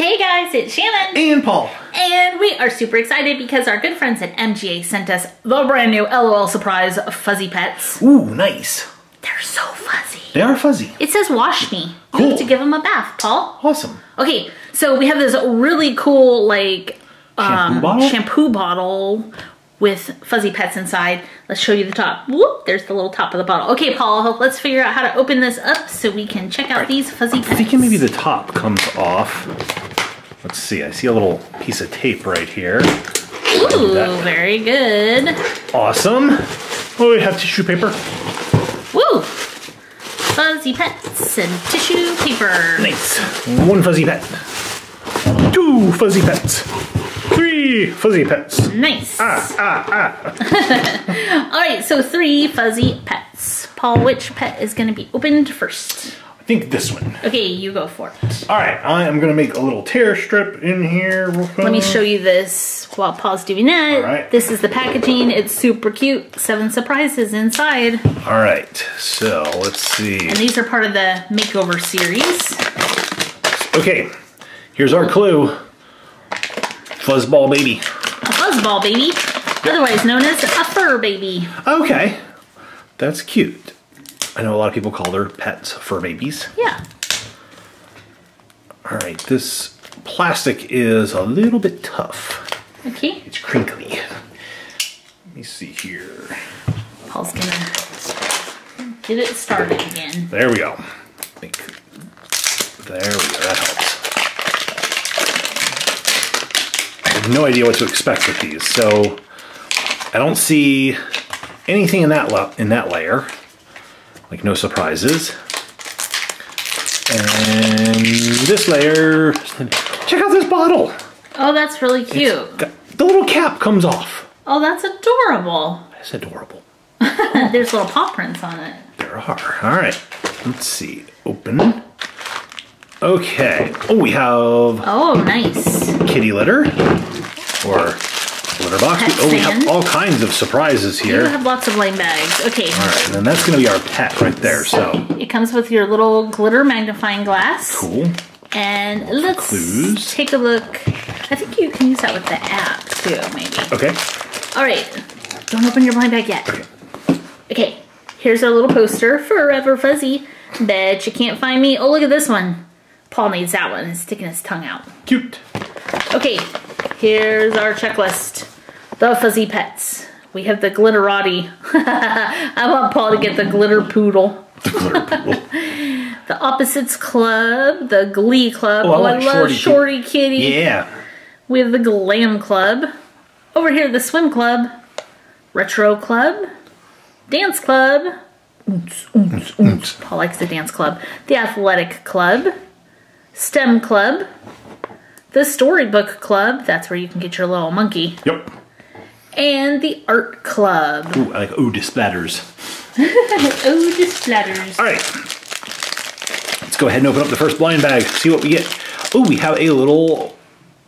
Hey guys, it's Shannon. And Paul. And we are super excited because our good friends at MGA sent us the brand new LOL Surprise Fuzzy Pets. Ooh, nice. They're so fuzzy. They are fuzzy. It says wash me. You Cool. have to give them a bath, Paul. Awesome. Okay, so we have this really cool, like, Shampoo um, bottle? shampoo bottle with fuzzy pets inside. Let's show you the top. Whoop, there's the little top of the bottle. Okay, Paul, let's figure out how to open this up so we can check out these fuzzy pets. Thinking maybe the top comes off. Let's see. I see a little piece of tape right here. Ooh, very good. Awesome. Oh, we have tissue paper. Woo! Fuzzy pets and tissue paper. Nice. One fuzzy pet. Two fuzzy pets. Three fuzzy pets. Nice. Ah, ah, ah. All right, so three fuzzy pets. Paul, which pet is going to be opened first? I think this one. Okay, you go for it. All right, I am gonna make a little tear strip in here. Let me show you this while Paul's doing that. All right. This is the packaging. It's super cute. Seven surprises inside. All right, so let's see. And these are part of the makeover series. Okay, here's our clue. Fuzzball baby. A fuzzball baby, otherwise known as a fur baby. Okay, that's cute. I know a lot of people call their pets fur babies. Yeah. All right, this plastic is a little bit tough. Okay. It's crinkly. Let me see here. Paul's gonna get it started again. There we go. There we go. That helps. I have no idea what to expect with these, so I don't see anything in that in that layer. Like no surprises. And this layer. Check out this bottle. Oh, that's really cute. Got- The little cap comes off. Oh, that's adorable. It's adorable. There's little paw prints on it. There are. All right. Let's see. Open. Okay. Oh, we have Oh, nice. kitty litter or litter box. Pet oh, we have all kinds of surprises You here. have lots of lame bags. Okay. all right, and then that's going to be our pet right there. So It comes with your little glitter magnifying glass. cool. And let's Clues. take a look. I think you can use that with the app too, maybe. Okay. All right. Don't open your blind bag yet. Okay. Okay. Here's our little poster, Forever Fuzzy. Bet you can't find me. Oh, look at this one. Paul needs that one. He's sticking his tongue out. Cute. Okay, here's our checklist. The fuzzy pets. We have the glitterati. I want Paul to get the glitter poodle. The glitter poodle. The opposites club, the glee club. Oh, I Oh, I, love Shorty Shorty Kitty. yeah. We have the glam club. Over here, the swim club, retro club, dance club. Oons, oons, mm, mm. oons. Paul likes the dance club. The athletic club, STEM club, the storybook club. That's where you can get your little monkey. Yep. And the art club. Ooh, I like ooh splatters. Oh, splatters. All right. Let's go ahead and open up the first blind bag. See what we get. Oh, we have a little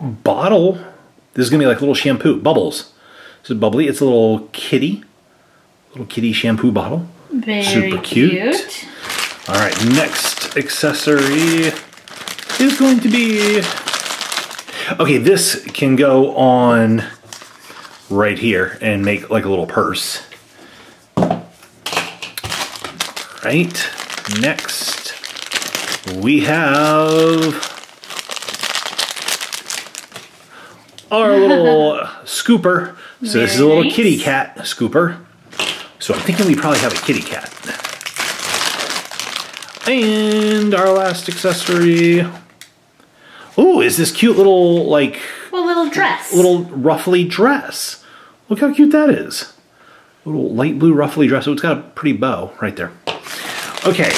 bottle. This is gonna be like a little shampoo bubbles. This is bubbly. It's a little kitty, little kitty shampoo bottle. Very Super cute. cute. All right, next accessory is going to be. Okay, this can go on right here and make like a little purse. Right. Next, we have our little scooper. So this is a little nice. kitty cat scooper. So I'm thinking we probably have a kitty cat. And our last accessory. Oh, is this cute little like Well, little dress. little ruffly dress? Look how cute that is. Little light blue ruffly dress. Oh, it's got a pretty bow right there. Okay.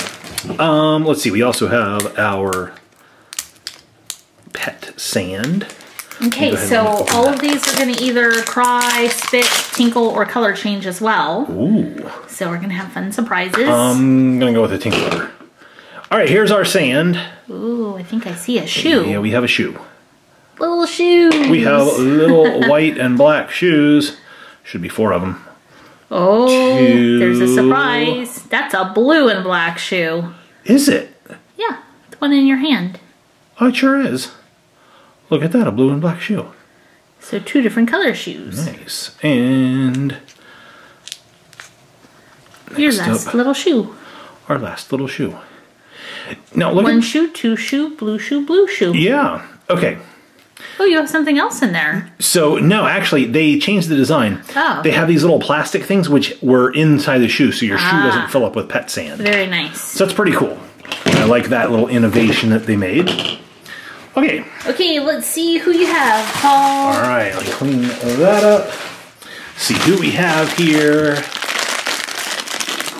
Um, let's see. We also have our pet sand. Okay, so all that. of these are going to either cry, spit, tinkle, or color change as well. Ooh. So we're going to have fun surprises. I'm gonna go with a tinkler. All right, here's our sand. Ooh, I think I see a shoe. Yeah, we have a shoe. Little shoes. We have little white and black shoes. Should be four of them. Oh, two. there's a surprise. That's a blue and black shoe. Is it? Yeah, the one in your hand. Oh, it sure is. Look at that, a blue and black shoe. So two different color shoes. Nice. And Your last up, little shoe. our last little shoe. Now look One shoe, two shoe, blue shoe, blue shoe. yeah. Okay. Oh, you have something else in there. So no, actually, they changed the design. Oh. They have these little plastic things which were inside the shoe, so your shoe Ah. doesn't fill up with pet sand. Very nice. So that's pretty cool. I like that little innovation that they made. Okay, Okay, let's see who you have, Paul. all right, let me clean that up. See who we have here.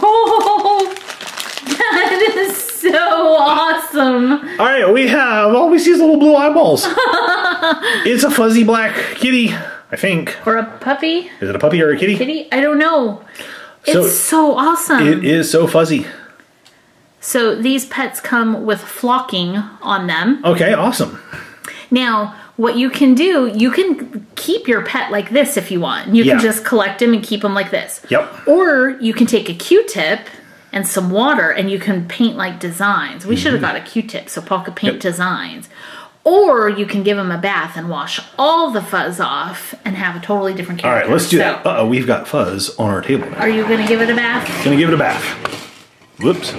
Oh, that is so awesome. All right, we have. all we see is little blue eyeballs. it's a fuzzy black kitty, I think. Or a puppy? Is it a puppy or a kitty? Kitty? I don't know. So- It's so awesome. It is so fuzzy. so these pets come with flocking on them. Okay, awesome. Now, what you can do, you can keep your pet like this if you want. You Yeah. can just collect them and keep them like this. Yep. Or you can take a Q-tip and some water and you can paint like designs. We should have got a Q-tip so Paul could paint Mm-hmm. Yep. designs. Or you can give him a bath and wash all the fuzz off and have a totally different All character. right, let's do So, that. Uh oh, we've got fuzz on our table now. Are you going to give it a bath? Gonna give it a bath. Whoops.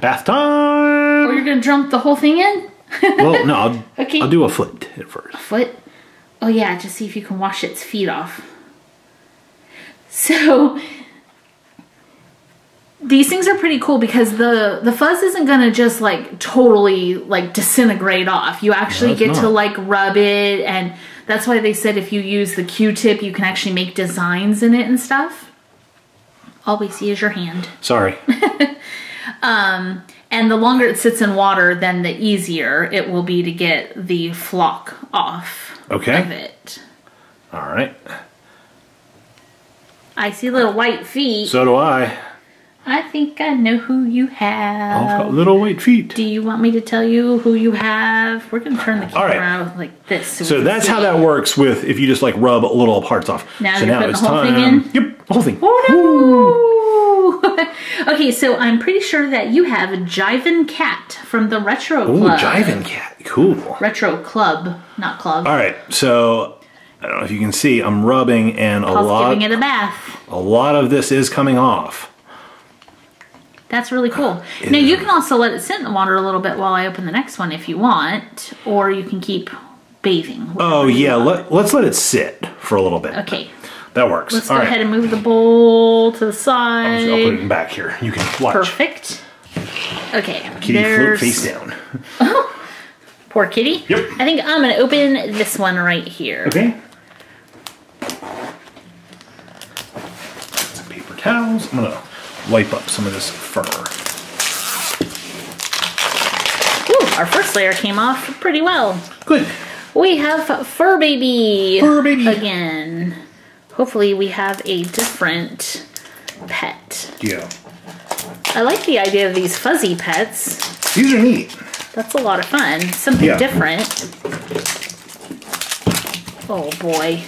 Bath time! Or you're going to dump the whole thing in? well, no, I'll, Okay. I'll do a foot at first. foot. Oh yeah, just see if you can wash its feet off. So these things are pretty cool because the the fuzz isn't gonna just like totally like disintegrate off. You actually No, get it's to like rub it, and that's why they said if you use the Q-tip, you can actually make designs in it and stuff. All we see is your hand. Sorry. um, And the longer it sits in water, then the easier it will be to get the flock off Okay. of it. All right. I see little white feet. So do I. I think I know who you I've got little white feet. Do you want me to tell you who you have? We're gonna turn the camera right. around like this. we So that's see. how that works with if you just like rub little parts off. Now so you're now putting it's the whole time. thing in? Yep, the whole thing. Oh no! okay, so I'm pretty sure that you have a Jivin Cat from the Retro Ooh, Club. Jivin cat. Cool. Retro Club, not club. All right, so I don't know if you can see, I'm rubbing, and a Paul's lot, giving it a bath. a lot of this is coming off. That's really cool. It now you can also let it sit in the water a little bit while I open the next one if you want, or you can keep bathing. Oh yeah, let, let's let it sit for a little bit. Okay, That works. let's All go right. ahead and move the bowl to the side. I'll side. put it back here. You can watch. Perfect. Okay, Kitty float face down. Oh, poor kitty. Yep. I think I'm gonna open this one right here. Okay. Some paper towels. I'm gonna wipe up some of this fur. Ooh, our first layer came off pretty well. Good. We have fur baby. Fur baby. again. Hopefully, we have a different pet. Yeah. I like the idea of these fuzzy pets. These are neat. That's a lot of fun. Something Yeah. different. Oh boy.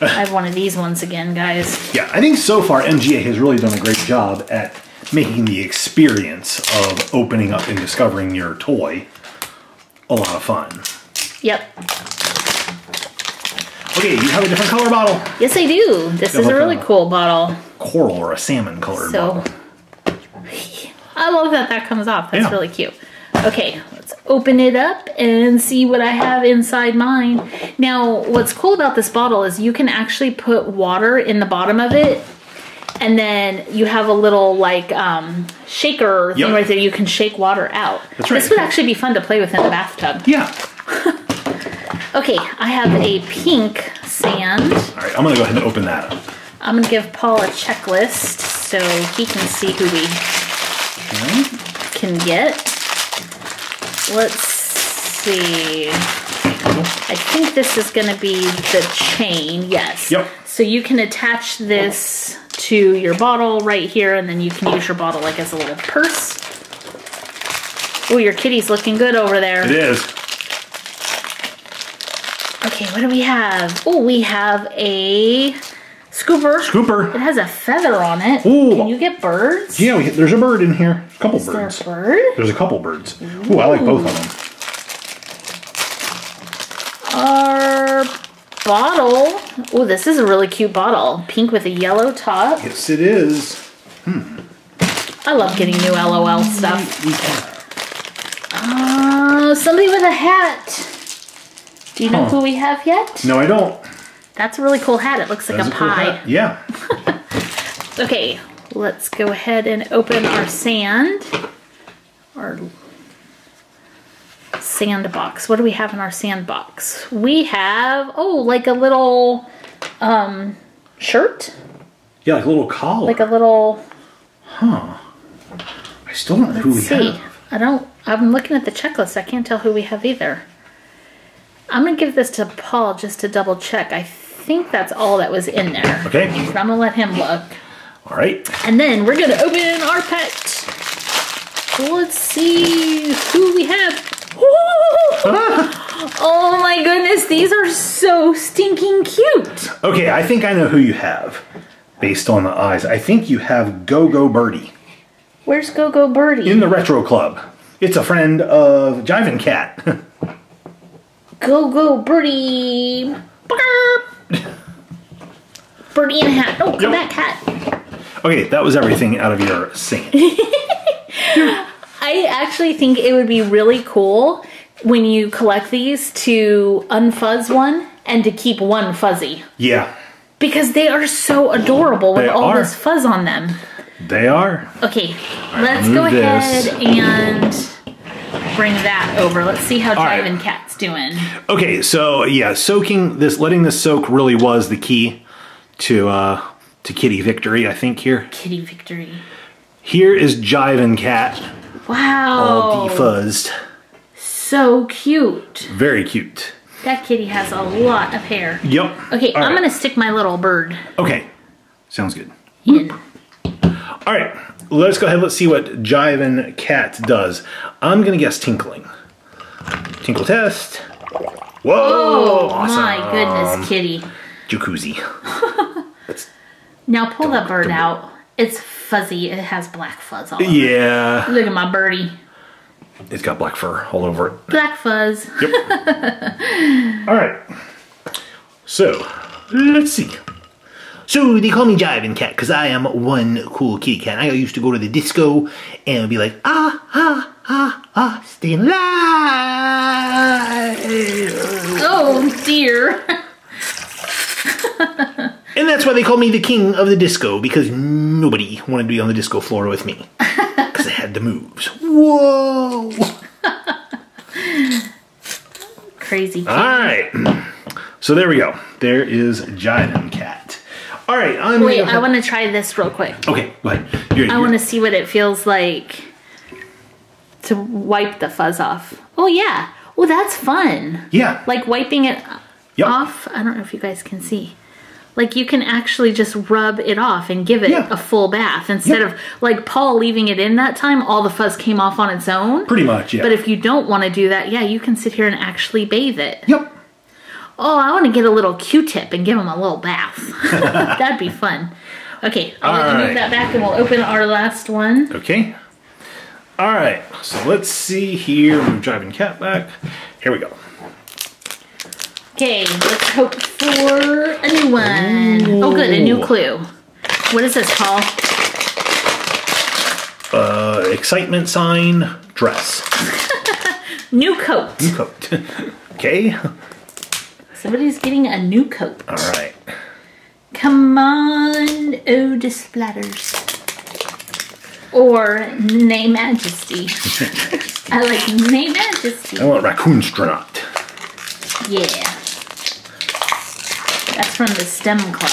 I have one of these ones again, guys. Yeah, I think so far MGA has really done a great job at making the experience of opening up and discovering your toy a lot of fun. Yep. Okay, you have a different color bottle. Yes, I do. This is a really a- cool bottle. Coral or a salmon colored So, bottle. I love that that comes off. That's Yeah. really cute. Okay, open it up and see what I have inside mine. Now, what's cool about this bottle is you can actually put water in the bottom of it, and then you have a little like um, shaker thing Yep. right there. You can shake water out. That's right. This would actually be fun to play with in the bathtub. Yeah. Okay, I have a pink sand. All right, I'm gonna go ahead and open that up. I'm gonna give Paul a checklist so he can see who we Okay. can get. Let's see. I think this is going to be the chain. Yes. Yep. So you can attach this to your bottle right here, and then you can use your bottle like as a little purse. Oh, your kitty's looking good over there. It is. Okay, what do we have? Oh, we have a scooper. Scooper. It has a feather on it. Ooh. Can you get birds? Yeah, we, there's a bird in here. A couple Is there a birds. bird? There's a couple birds. Ooh, I like both of them. Our bottle. Oh, this is a really cute bottle. Pink with a yellow top. Yes, it is. Hmm. I love getting new LOL stuff. We Uh, somebody with a hat. Do you know Huh. who we have yet? No, I don't. That's a really cool hat. It looks like That's a cool pie. hat. Yeah. Okay, let's go ahead and open our sand. Our sandbox. What do we have in our sandbox? We have, oh, like a little um, shirt. Yeah, like a little collar. Like a little, Huh. I still don't know who we let's see. have. I don't, I'm looking at the checklist. I can't tell who we have either. I'm going to give this to Paul just to double check. I think that's all that was in there. Okay. But I'm to let him look. All right. And then we're gonna open our pet. Let's see who we have. oh my goodness, these are so stinking cute. Okay, I think I know who you have based on the eyes. I think you have Go Go Birdie Where's Go Go Birdie? in the Retro Club. It's a friend of Jivin Cat. Go Go Birdie. Birdie in a hat. Oh, come Yep. back, hat. okay, that was everything out of your sand. I actually think it would be really cool when you collect these to unfuzz one and to keep one fuzzy. yeah, Because they are so adorable with They all are. this fuzz on them. they are. Okay, let's go this. ahead and bring that over. Let's see how right. Jivin Cat's doing. Okay, so yeah, soaking this, letting this soak really was the key to uh to Kitty victory. I think here. Kitty Victory. Here is Jivin Cat, Wow. all defuzzed. So cute. Very cute. That kitty has a lot of hair. Yep. Okay, All I'm right. gonna stick my little bird Okay, sounds good. in. All right, let's go ahead. Let's see what Jivin Cat does. I'm gonna guess tinkling. Tinkle test. Whoa! Oh awesome. my goodness, kitty. Jacuzzi. Now pull that bird out. It's fuzzy. It has black fuzz all over. it. Yeah, Look at my birdie. it's got black fur all over it. Black fuzz. Yep. all right. So, let's see. So they call me Jiving Cat because I am one cool kitty cat. I used to go to the disco and be like, ah, ah, ah, ah, stay alive. Oh dear. And that's why they call me the king of the disco because nobody wanted to be on the disco floor with me because I had the moves. Whoa! Crazy kitty. All right. So there we go. There is Jivin Cat. All right. I'm Wait, I want to try this real quick. Okay, go ahead. You're, I want to see what it feels like to wipe the fuzz off. Oh yeah. Oh, that's fun. Yeah. Like wiping it Yep. off. I don't know if you guys can see. Like you can actually just rub it off and give it Yeah. a full bath instead of like Paul leaving it in that time. All the fuzz came off on its own. Pretty much, yeah. But if you don't want to do that, yeah, you can sit here and actually bathe it. yep. Oh, I want to get a little Q-tip and give him a little bath. That'd be fun. Okay, I'll let you Alright. move that back and we'll open our last one. Okay. All right. So let's see here. I'm Jivin Cat back. Here we go. Okay, let's hope for a new one. Oh, good, a new clue. What is this, Paul? Uh, excitement sign dress. New coat. New coat. okay. Somebody's getting a new coat. All right. Come on, oh, splatters. Or Nay Majesty. I like Nay Majesty. I want raccoon astronaut. Yeah. That's from the STEM club.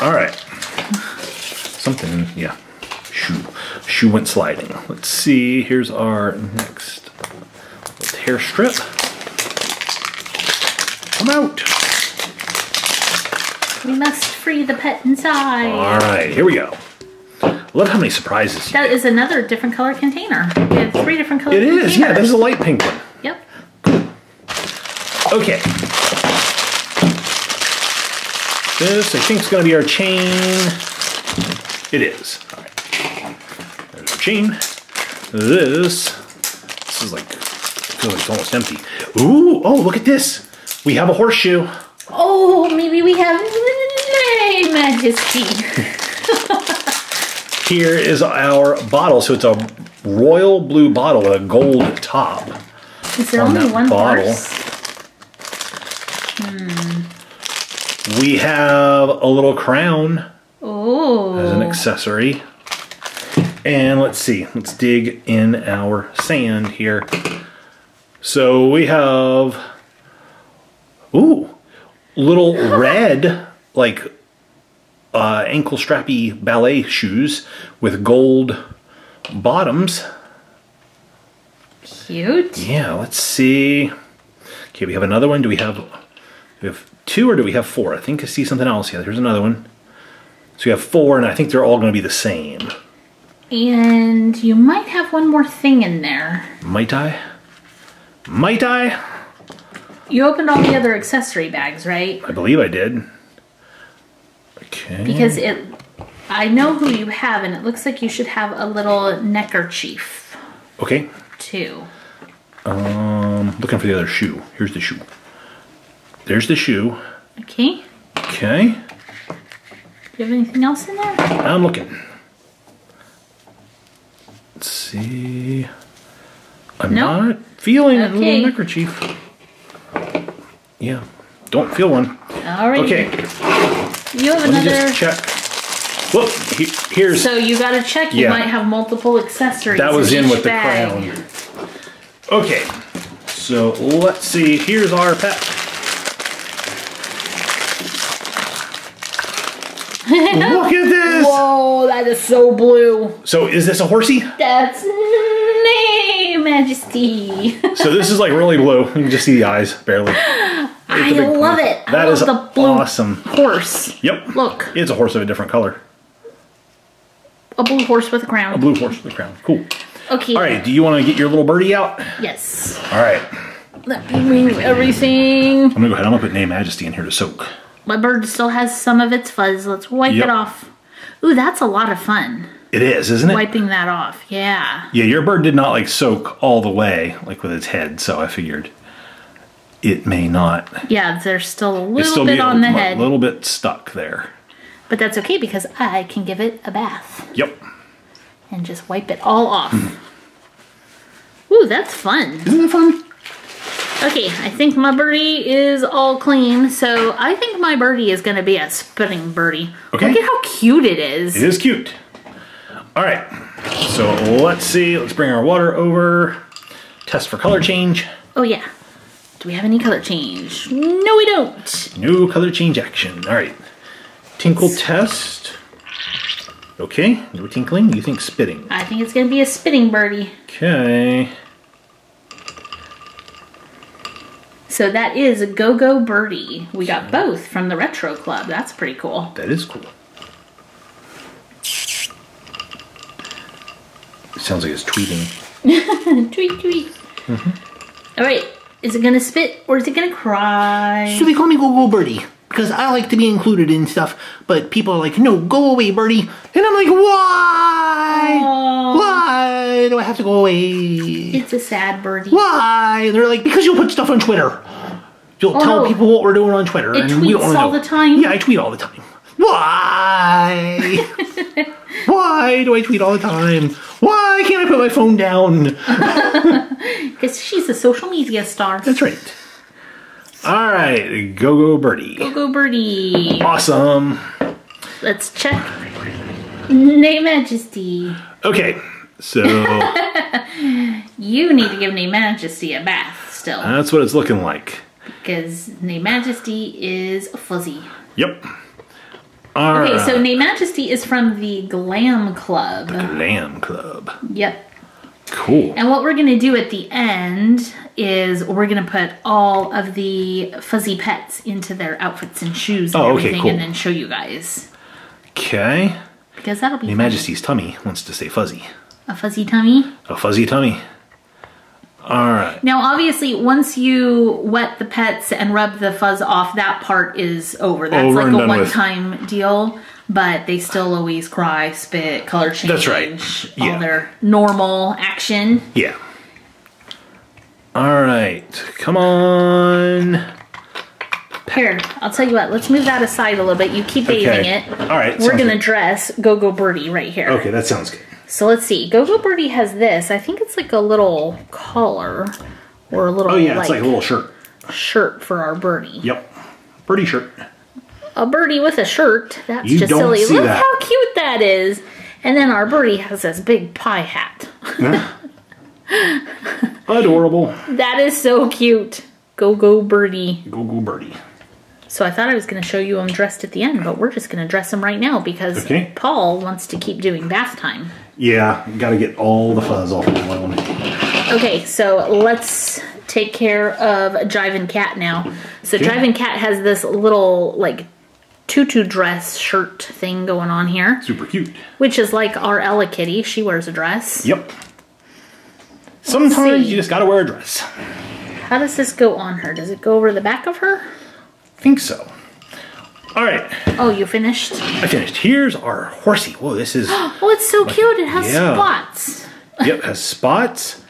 All right. Something. Yeah. Shoe. Shoe went sliding. Let's see. Here's our next hair strip. Come out. We must free the pet inside. All right. Here we go. Love how many surprises. That is another different color container. We have three different colors. It is, containers. Yeah. There's a light pink one. Okay. This, I think, is going to be our chain. It is. All right. There's our chain. This, this is like feel like it's almost empty. Ooh, oh, look at this. We have a horseshoe. Oh, maybe we have Nay Majesty. Here is our bottle. So it's a royal blue bottle with a gold top. Is there On only one bottle. horse? We have a little crown Oh. as an accessory. And let's see, let's dig in our sand here. So we have, ooh, little red, like uh, ankle strappy ballet shoes with gold bottoms. Cute. Yeah, let's see. Okay, we have another one. Do we have, we have two or do we have four? I think I see something else. Yeah, there's another one. So we have four, and I think they're all going to be the same. And you might have one more thing in there. Might I? Might I? You opened all the other accessory bags, right? I believe I did. Okay. Because it, I know who you have, and it looks like you should have a little neckerchief Okay. too. Um, looking for the other shoe. Here's the shoe. There's the shoe. Okay. Okay. Do you have anything else in there? I'm looking. Let's see. I'm Nope. not feeling a little neckerchief. Yeah. Don't feel one. All right. Okay. You have Let me another. just check. He- here's. So you got to check. You Yeah. might have multiple accessories. That was in each with the crown. Okay, so let's see. Here's our pet. Look at this. Whoa, that is so blue. So is this a horsey? That's Nay Majesty. So this is like really blue. You can just see the eyes barely. I love it. I That love is the blue awesome. horse. Yep. Look, It's a horse of a different color. a blue horse with a crown. A blue horse with a crown. Cool. Okay. All right. Do you want to get your little birdie out? Yes. All right. Let me move everything. I'm gonna go ahead. I'm gonna put Nay Majesty in here to soak. My bird still has some of its fuzz. Let's wipe Yep. it off. Ooh, that's a lot of fun. It is, isn't it? Wiping that off. Yeah. Yeah, your bird did not like soak all the way, like with its head. So I figured it may not. Yeah, there's still a little still bit on the head. a little bit stuck there. But that's okay because I can give it a bath Yep. and just wipe it all off. Mm-hmm. Ooh, that's fun. Isn't it fun? Okay, I think my birdie is all clean, so I think my birdie is gonna be a spinning birdie. Okay. Look at how cute it is. It is cute. All right. So let's see. Let's bring our water over. Test for color change. Oh yeah. Do we have any color change? No, we don't. No color change action. All right. Tinkle test. Okay. No tinkling. You think spitting. I think it's gonna be a spitting birdie. Okay. So that is a Go-Go Birdie. We got both from the Retro Club. That's pretty cool. That is cool. It sounds like it's tweeting. tweet, tweet. Mm-hmm. All right. Is it gonna spit or is it gonna cry? Should we call me Go Go Birdie because I like to be included in stuff, but people are like, "No, go away, Birdie," and I'm like, "Why? Aw, Why do I have to go away? it's a sad birdie. Why?" And they're like, "Because you'll put stuff on Twitter. You'll Oh, tell no. people what we're doing on Twitter, It and we don't tweets all know." the time? Yeah, I tweet all the time. Why? Why do I tweet all the time? Why can't I put my phone down? Because she's a social media star. That's right. All right. Go go birdie. Go-Go Birdie. Awesome. Let's check. Nay Majesty. Okay. So You need to give Nay Majesty a bath still. that's what it's looking like. Because Nay Majesty is fuzzy. Yep. All Okay, right. so Nay Majesty is from the Glam Club. Glam Club. Yep. Cool. And what we're going to do at the end is we're going to put all of the fuzzy pets into their outfits and shoes and Oh, okay, everything cool. and then show you guys. Okay. Because that'll be Your. Majesty's tummy wants to stay fuzzy. a fuzzy tummy. A fuzzy tummy. All right. Now, obviously, once you wet the pets and rub the fuzz off, that part is over. That's oh, Over like a one-time deal. But they still always cry, spit, color change. That's right. All Yeah. their normal action. Yeah. All right, come on. Here, I'll tell you what. Let's move that aside a little bit. You keep bathing Okay. it. All right, We're gonna good. dress Go Go Birdie right here. Okay, that sounds good. So let's see. Go Go Birdie has this. I think it's like a little collar or a little Oh yeah, like, it's like a little shirt. shirt for our birdie. Yep, birdie shirt. A birdie with a shirt. That's You just silly. Look that. how cute that is. And then our birdie has this big pie hat. Adorable. That is so cute. Go Go Birdie. Go go birdie. So I thought I was going to show you him dressed at the end, but we're just going to dress him right now because Okay. Paul wants to keep doing bath time. Yeah, got to get all the fuzz off of one. Okay, so let's take care of Jivin Cat now. So Okay. Jivin Cat has this little like tutu dress shirt thing going on here, Super cute. which is like our Ella Kitty. She wears a dress. Yep. Sometimes you just got to wear a dress. How does this go on her? Does it go over the back of her? think so. All right, Oh, you finished? I finished. Here's our horsey. Whoa, this is Oh, it's so cute. It has Yeah. spots. yep has spots.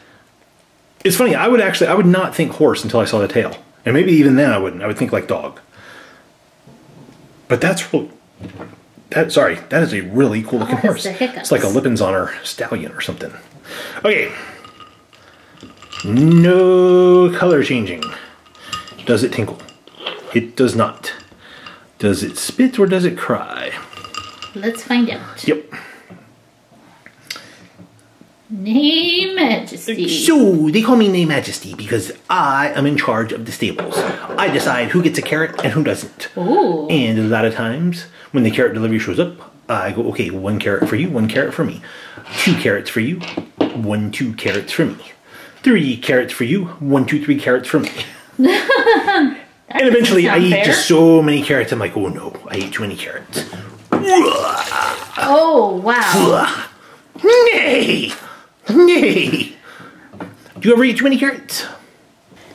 It's funny. I would actually I would not think horse until I saw the tail, and maybe even then I wouldn't. I would think like dog. But that's real. That sorry, that is a really cool oh, looking Oh, horse. the hiccups. It's like a her stallion or something. Okay. No color changing. Does it tinkle? It does not. Does it spit or does it cry? Let's find out. Yep. Nay Majesty. So they call me Nay Majesty because I am in charge of the stables. I decide who gets a carrot and who doesn't. Ooh. And a lot of times, when the carrot delivery shows up, I go, okay, one carrot for you, one carrot for me. Two carrots for you, one, two carrots for me. Three carrots for you, one, two, three carrots for me. and eventually, I eat fair. just so many carrots. I'm like, oh no, I ate too many carrots. Oh, wow. Nay! Nay! Do you ever eat too many carrots?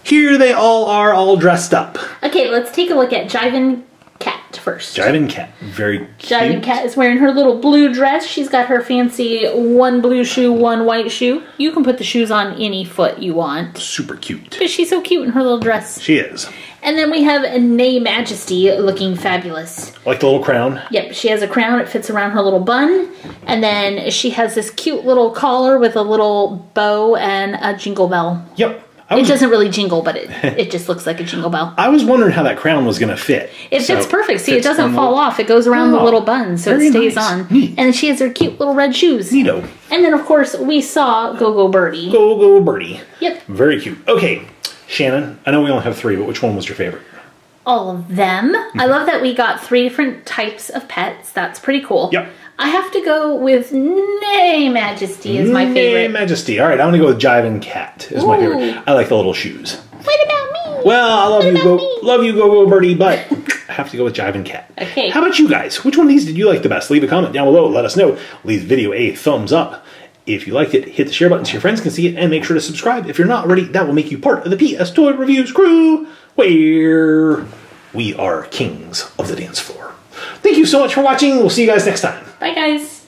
Here they all are, all dressed up. Okay, let's take a look at Jivin Cat first. Jivin Cat, very cute. Jivin Cat is wearing her little blue dress. She's got her fancy one blue shoe, one white shoe. You can put the shoes on any foot you want. Super cute. But she's so cute in her little dress. She is. And then we have a Nay Majesty looking fabulous. Like the little crown. Yep, she has a crown. It fits around her little bun. And then she has this cute little collar with a little bow and a jingle bell. Yep. I It doesn't really jingle, but it, it just looks like a jingle bell. I was wondering how that crown was going to fit. It So, fits perfect. See, it doesn't the- fall off. It goes around the Oh, little bun, so it stays nice. on. Neat. And she has her cute little red shoes. Neato. And then, of course, we saw Go Go Birdie. Go, go, birdie. Yep, Very cute. Okay, Shannon, I know we only have three, but which one was your favorite? all of them. Mm-hmm. I love that we got three different types of pets. That's pretty cool. Yep. I have to go with Nay Majesty is my Nay, favorite. Nay Majesty. All right, I'm going to go with Jivin Cat is my favorite. I like the little shoes. What about me? Well, I love What you, go, me? love you, go, go, birdie, but I have to go with Jivin Cat. Okay. How about you guys? Which one of these did you like the best? Leave a comment down below. Let us know. Leave the video a thumbs up. If you liked it, hit the share button so your friends can see it, and make sure to subscribe. If you're not already, that will make you part of the PS Toy Reviews crew, where we are kings of the dance floor. Thank you so much for watching. We'll see you guys next time. Bye, guys.